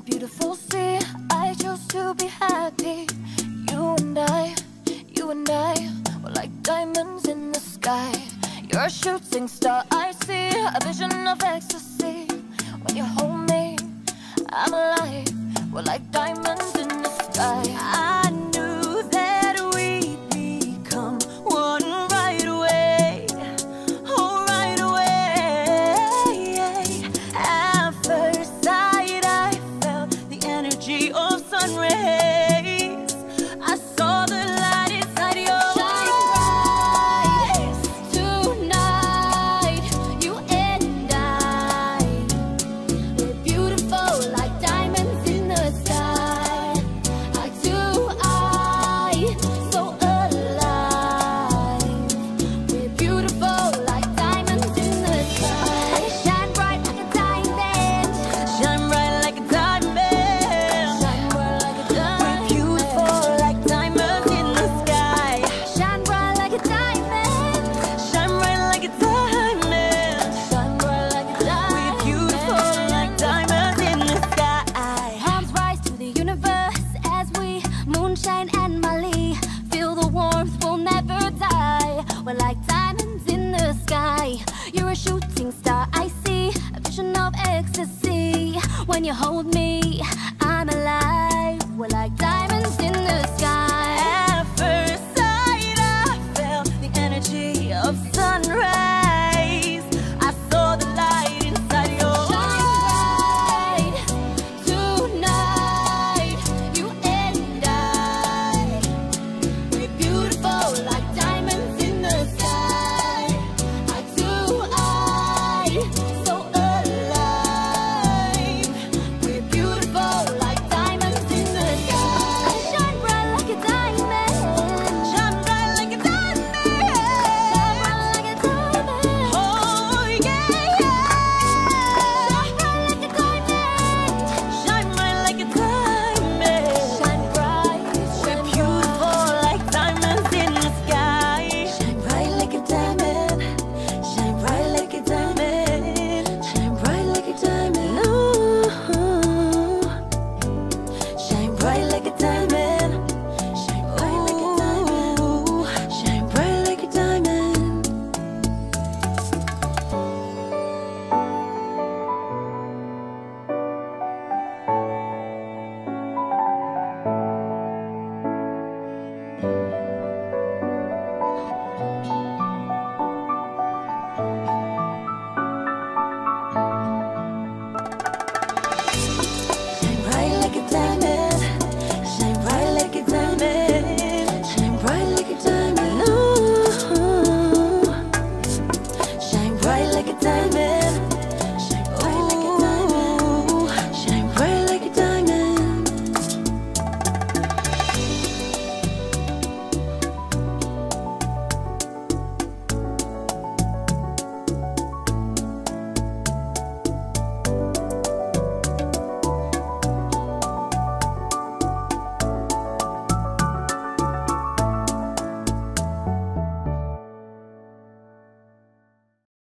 beautiful sea. I chose to be happy. You and I, you and I, were like diamonds in the sky. You're a shooting star. I see a vision of ecstasy. When you hold me, I'm alive. We're like diamonds in the sky. Of sun Like diamonds in the sky. You're a shooting star, I see. A vision of ecstasy. When you hold me, I'm alive. We're like diamonds.